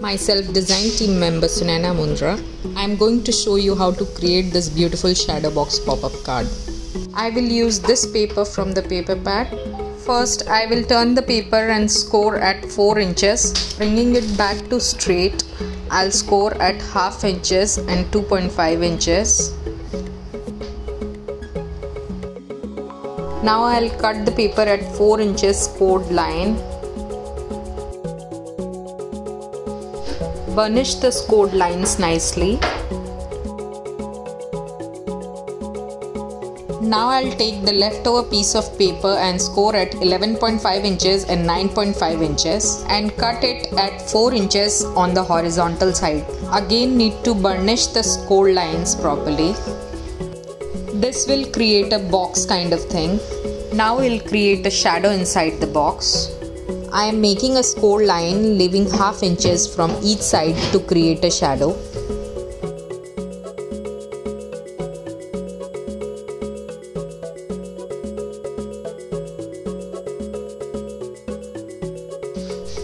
Myself design team member Sunana Mundra. I am going to show you how to create this beautiful shadow box pop-up card. I will use this paper from the paper pad. First I will turn the paper and score at 4 inches. Bringing it back to straight, I'll score at half inches and 2.5 inches. Now I'll cut the paper at 4 inches scored line Burnish the scored lines nicely. Now I'll take the leftover piece of paper and score at 11.5 inches and 9.5 inches and cut it at 4 inches on the horizontal side. Again need to burnish the scored lines properly. This will create a box kind of thing. Now we'll create a shadow inside the box. I am making a score line leaving half inches from each side to create a shadow.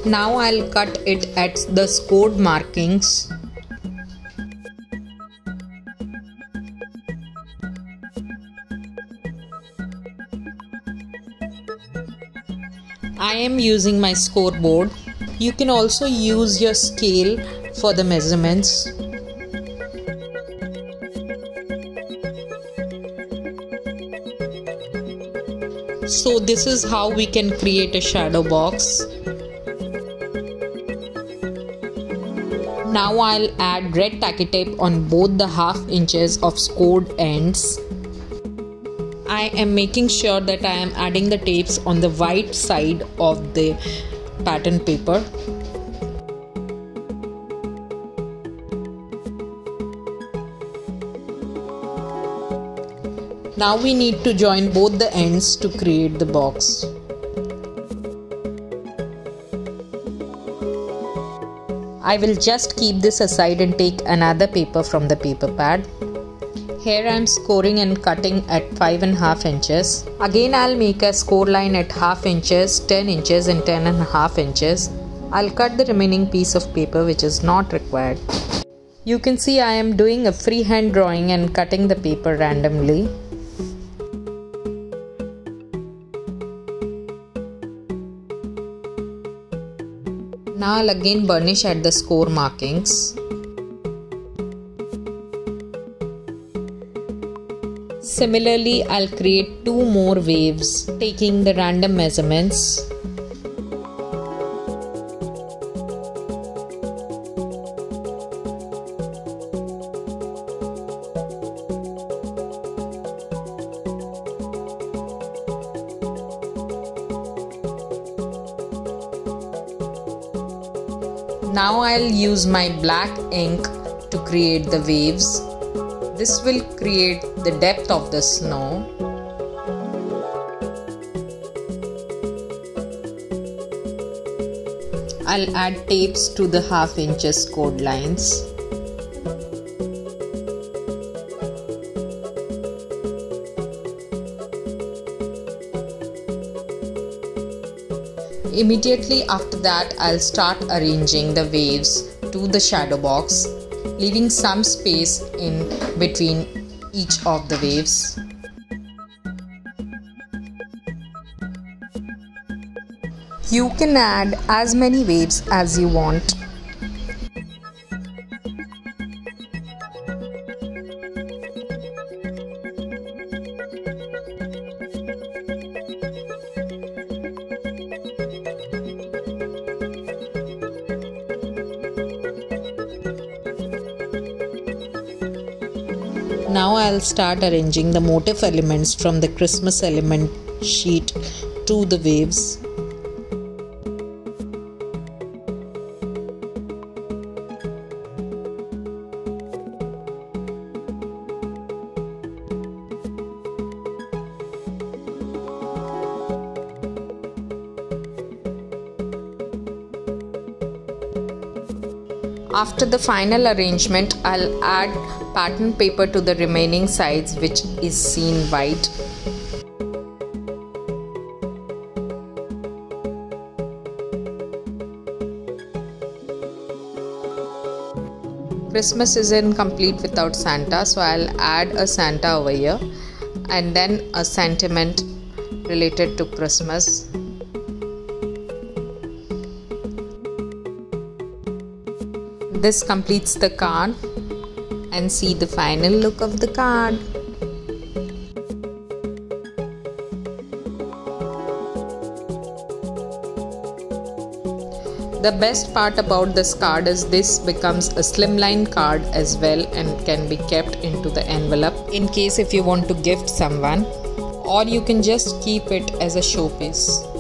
Now I'll cut it at the scored markings I am using my scoreboard. You can also use your scale for the measurements. So this is how we can create a shadow box. Now I'll add red tacky tape on both the half inches of scored ends. I am making sure that I am adding the tapes on the white side of the pattern paper. Now we need to join both the ends to create the box. I will just keep this aside and take another paper from the paper pad. Here I am scoring and cutting at 5 and half inches. Again I'll make a score line at half inches, 10 inches and 10 and half inches. I'll cut the remaining piece of paper which is not required. You can see I am doing a freehand drawing and cutting the paper randomly. Now I'll again burnish at the score markings. Similarly, I'll create two more waves taking the random measurements. Now I'll use my black ink to create the waves. This will create the depth of the snow. I'll add tapes to the half inches scored lines. Immediately after that, I'll start arranging the waves to the shadow box, leaving some space in between each of the waves. You can add as many waves as you want. Now I'll start arranging the motif elements from the Christmas element sheet to the waves. After the final arrangement, I'll add pattern paper to the remaining sides which is seen white. Christmas is incomplete without Santa, so I'll add a Santa over here and then a sentiment related to Christmas. This completes the card and see the final look of the card. The best part about this card is this becomes a slimline card as well and can be kept into the envelope in case if you want to gift someone or you can just keep it as a showpiece.